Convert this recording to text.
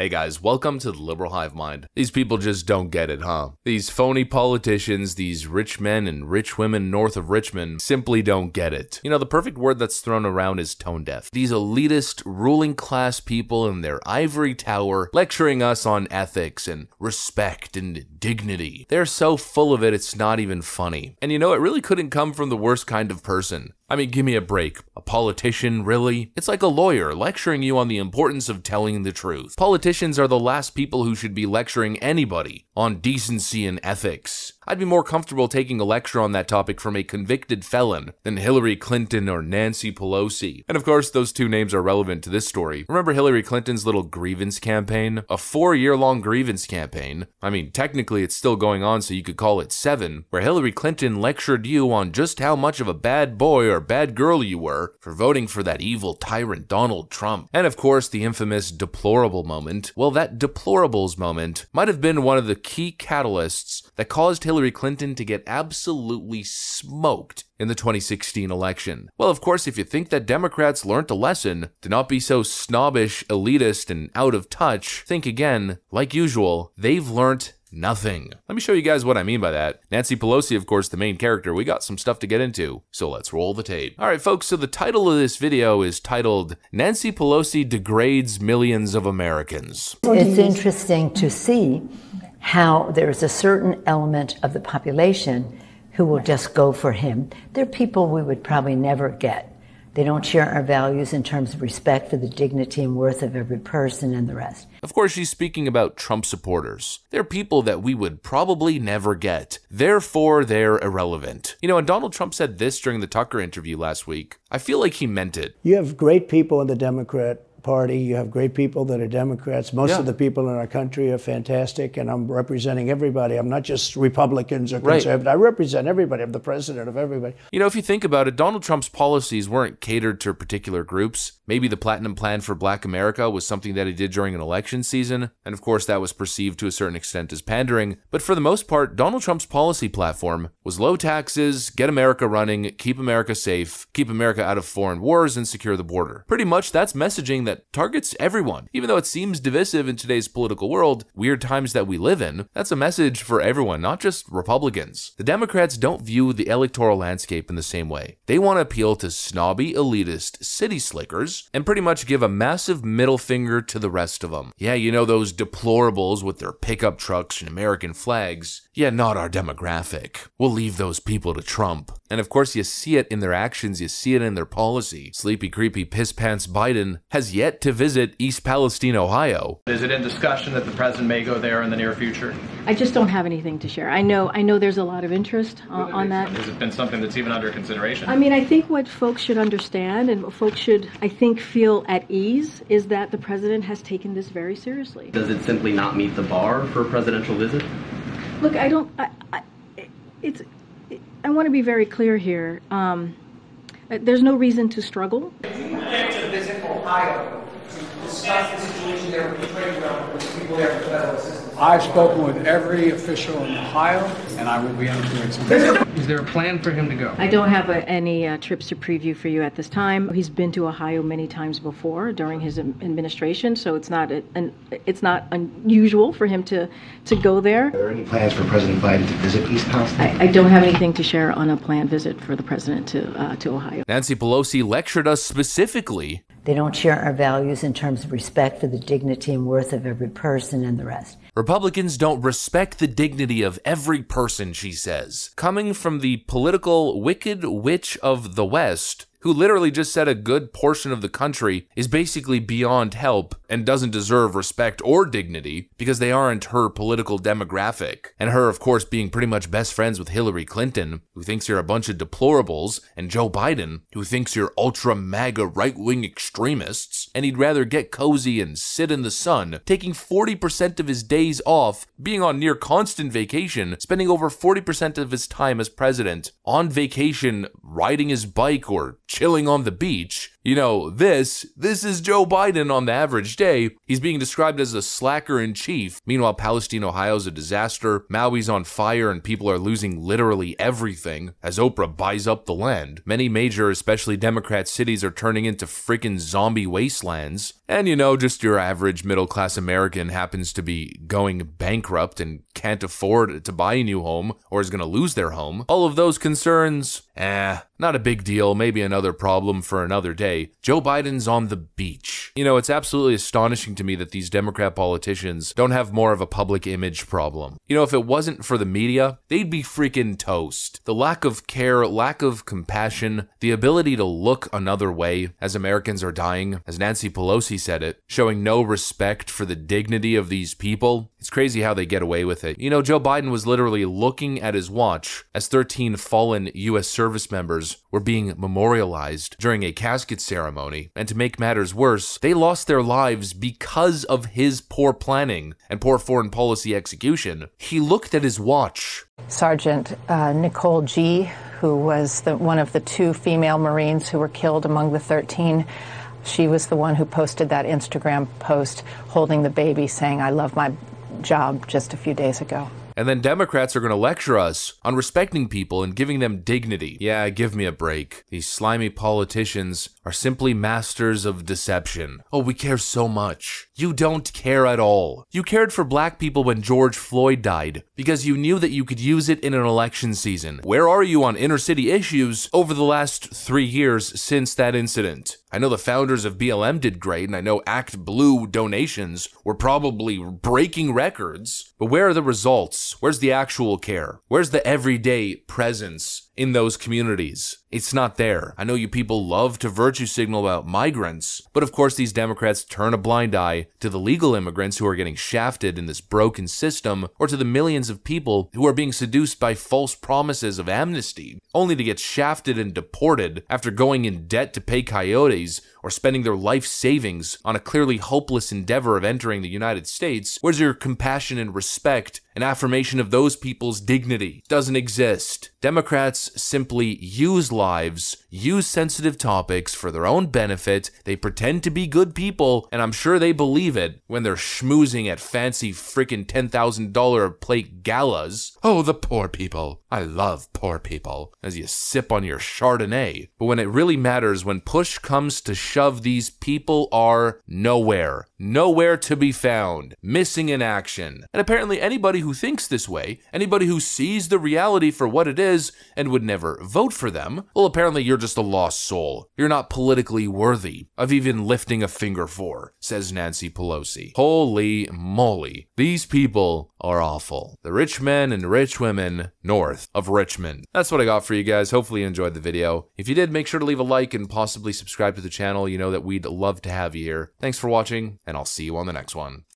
Hey guys, welcome to the Liberal Hive Mind. These people just don't get it, huh? These phony politicians, these rich men and rich women north of Richmond simply don't get it. You know, the perfect word that's thrown around is tone deaf. These elitist, ruling class people in their ivory tower lecturing us on ethics and respect and dignity. They're so full of it, it's not even funny. And you know, it really couldn't come from the worst kind of person. I mean, give me a break. A politician, really? It's like a lawyer lecturing you on the importance of telling the truth. Politicians are the last people who should be lecturing anybody on decency and ethics. I'd be more comfortable taking a lecture on that topic from a convicted felon than Hillary Clinton or Nancy Pelosi. And of course, those two names are relevant to this story. Remember Hillary Clinton's little grievance campaign? A four year long grievance campaign. I mean, technically it's still going on, so you could call it seven, where Hillary Clinton lectured you on just how much of a bad boy or bad girl you were for voting for that evil tyrant Donald Trump. And of course, the infamous deplorable moment. Well, that deplorables moment might have been one of the key catalysts that caused Hillary Hillary Clinton to get absolutely smoked in the 2016 election. Well, of course, if you think that Democrats learned a lesson to not be so snobbish, elitist, and out of touch, think again. Like usual, they've learned Nothing. Let me show you guys what I mean by that. Nancy Pelosi, of course, the main character. We got some stuff to get into, so let's roll the tape. All right, folks, so the title of this video is titled Nancy Pelosi Degrades Millions of Americans. It's interesting to see how there's a certain element of the population who will just go for him. They're people we would probably never get. They don't share our values in terms of respect for the dignity and worth of every person and the rest. Of course, she's speaking about Trump supporters. They're people that we would probably never get. Therefore, they're irrelevant. You know, and Donald Trump said this during the Tucker interview last week. I feel like he meant it. You have great people in the Democrat Party. You have great people that are Democrats. Most yeah. of the people in our country are fantastic, and I'm representing everybody. I'm not just Republicans or conservatives. Right. I represent everybody. I'm the president of everybody. You know, if you think about it, Donald Trump's policies weren't catered to particular groups. Maybe the Platinum Plan for Black America was something that he did during an election season, and of course, that was perceived to a certain extent as pandering. But for the most part, Donald Trump's policy platform was low taxes, get America running, keep America safe, keep America out of foreign wars, and secure the border. Pretty much that's messaging that targets everyone. Even though it seems divisive in today's political world, weird times that we live in, that's a message for everyone, not just Republicans. The Democrats don't view the electoral landscape in the same way. They want to appeal to snobby, elitist city slickers and pretty much give a massive middle finger to the rest of them. Yeah, you know those deplorables with their pickup trucks and American flags. Yeah, not our demographic. We'll leave those people to Trump. And of course, you see it in their actions, you see it in their policy. Sleepy, creepy, piss pants Biden has yet to visit East Palestine, Ohio. Is it in discussion that the president may go there in the near future? I just don't have anything to share. I know, I know there's a lot of interest uh, on that. Has it been something that's even under consideration? I mean, I think what folks should understand and what folks should, I think, feel at ease is that the president has taken this very seriously. Does it simply not meet the bar for a presidential visit? Look, I don't. I, I, it's. I want to be very clear here. Um, there's no reason to struggle. You plan to visit Ohio to discuss the situation there with the trade with people there for federal assistance. I've spoken with every official in Ohio, and I will be entering some. Is there a plan for him to go? I don't have a, any uh, trips to preview for you at this time. He's been to Ohio many times before during his administration, so it's not a, an, it's not unusual for him to to go there. Are there any plans for President Biden to visit East Palestine? I, I don't have anything to share on a planned visit for the president to uh, to Ohio. Nancy Pelosi lectured us specifically they don't share our values in terms of respect for the dignity and worth of every person and the rest. Republicans don't respect the dignity of every person, she says. Coming from the political wicked witch of the West, who literally just said a good portion of the country is basically beyond help and doesn't deserve respect or dignity because they aren't her political demographic. And her, of course, being pretty much best friends with Hillary Clinton, who thinks you're a bunch of deplorables, and Joe Biden, who thinks you're ultra MAGA right wing extremists, and he'd rather get cozy and sit in the sun, taking 40% of his days off, being on near constant vacation, spending over 40% of his time as president on vacation, riding his bike or chilling on the beach, You know, this, this is Joe Biden on the average day. He's being described as a slacker in chief. Meanwhile, Palestine, Ohio's a disaster. Maui's on fire and people are losing literally everything as Oprah buys up the land. Many major, especially Democrat cities are turning into freaking zombie wastelands. And you know, just your average middle class American happens to be going bankrupt and can't afford to buy a new home or is going to lose their home. All of those concerns, eh, not a big deal, maybe another problem for another day. Joe Biden's on the beach. You know, it's absolutely astonishing to me that these Democrat politicians don't have more of a public image problem. You know, if it wasn't for the media, they'd be freaking toast. The lack of care, lack of compassion, the ability to look another way as Americans are dying, as Nancy Pelosi said it, showing no respect for the dignity of these people. It's crazy how they get away with it. You know, Joe Biden was literally looking at his watch as 13 fallen U.S. service members were being memorialized during a casket ceremony. And to make matters worse, they lost their lives because of his poor planning and poor foreign policy execution. He looked at his watch. Sergeant uh, Nicole Gee, who was the, one of the two female Marines who were killed among the 13, she was the one who posted that Instagram post holding the baby saying, I love my job just a few days ago. And then Democrats are going to lecture us on respecting people and giving them dignity. Yeah, give me a break. These slimy politicians are simply masters of deception. Oh, we care so much. You don't care at all. You cared for black people when George Floyd died because you knew that you could use it in an election season. Where are you on inner city issues over the last three years since that incident? I know the founders of BLM did great, and I know ActBlue donations were probably breaking records. But where are the results? Where's the actual care? Where's the everyday presence? In those communities. It's not there. I know you people love to virtue signal about migrants, but of course these Democrats turn a blind eye to the legal immigrants who are getting shafted in this broken system, or to the millions of people who are being seduced by false promises of amnesty, only to get shafted and deported after going in debt to pay coyotes or spending their life savings on a clearly hopeless endeavor of entering the United States, where's your compassion and respect and affirmation of those people's dignity? Doesn't exist. Democrats simply use lives, use sensitive topics for their own benefit. They pretend to be good people, and I'm sure they believe it when they're schmoozing at fancy freaking $10,000 plate galas. Oh, the poor people. I love poor people. As you sip on your Chardonnay. But when it really matters, when push comes to shove, these people are nowhere. Nowhere to be found. Missing in action. And apparently, anybody who thinks this way, anybody who sees the reality for what it is and would never vote for them, well, apparently you're just a lost soul. You're not politically worthy of even lifting a finger for, says Nancy Pelosi. Holy moly. These people are awful. The rich men and rich women north of Richmond. That's what I got for you guys. Hopefully you enjoyed the video. If you did, make sure to leave a like and possibly subscribe to the channel. You know that we'd love to have you here. Thanks for watching, and I'll see you on the next one.